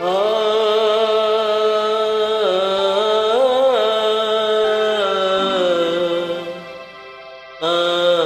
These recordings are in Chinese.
啊。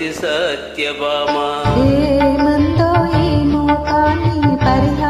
మంది సత్యభామ ఏమందో ఏమో కానీ పరిహారం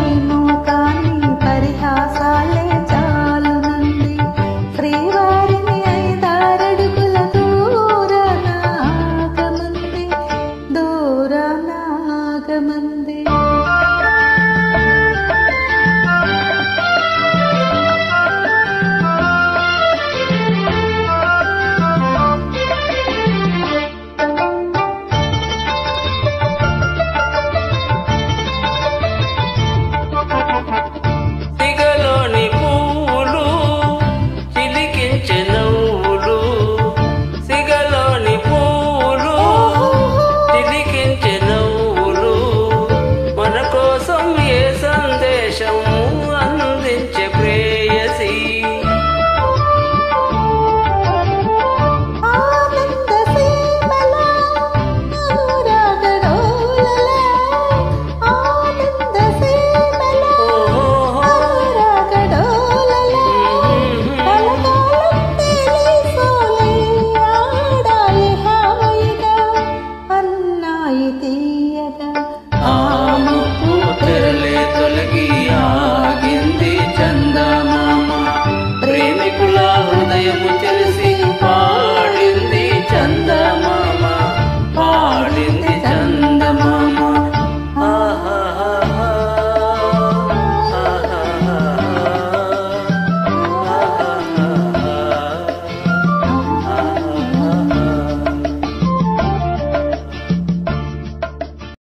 मंदिर